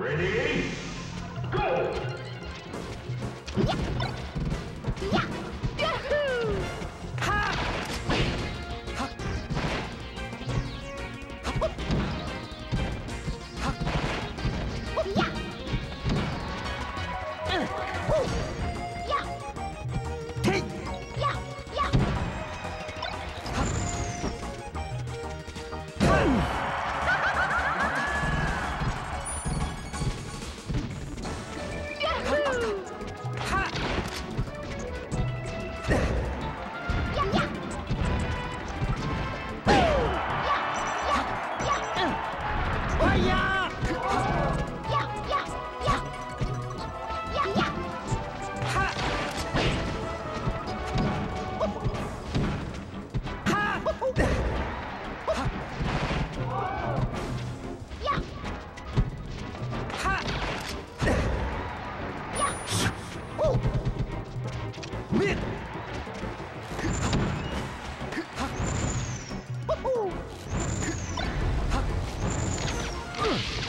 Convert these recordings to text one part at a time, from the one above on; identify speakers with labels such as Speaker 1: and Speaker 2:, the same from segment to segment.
Speaker 1: Ready? Go! 哎呀！呀呀呀呀！哈！Ugh.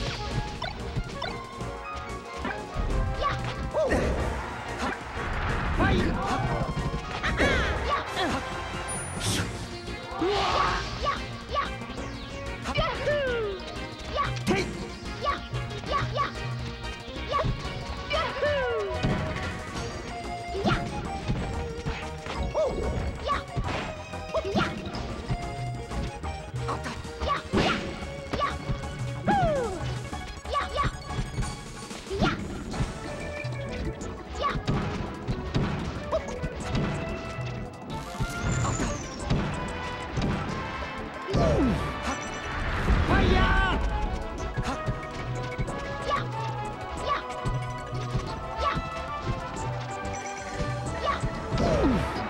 Speaker 1: Ooh.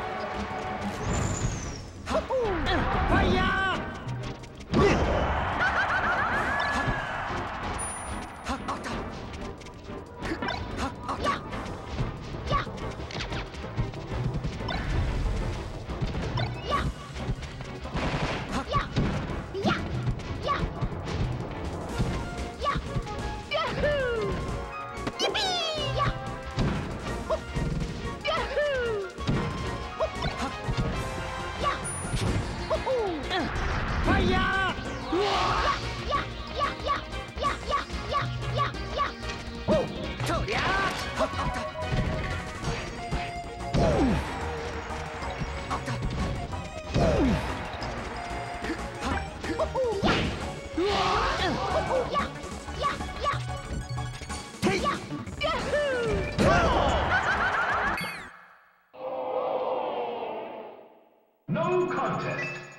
Speaker 1: No contest.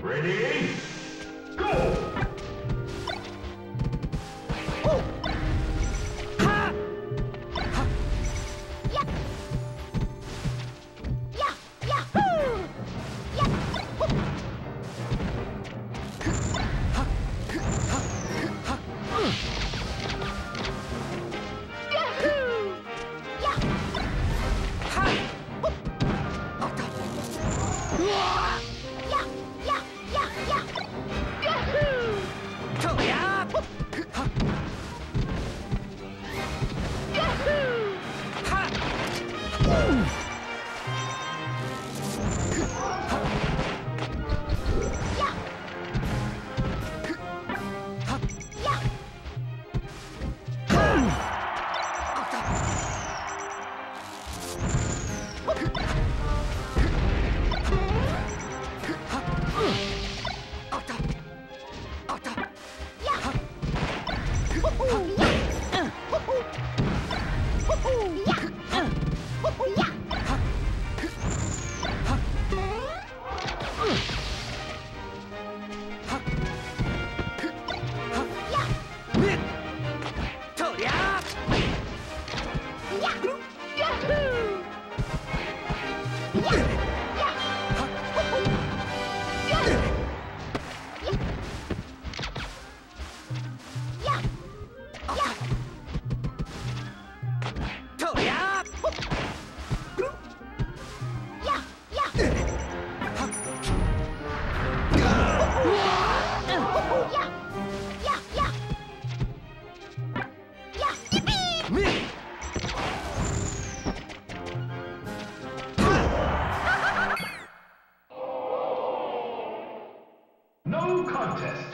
Speaker 1: Ready? Yahoo! contest.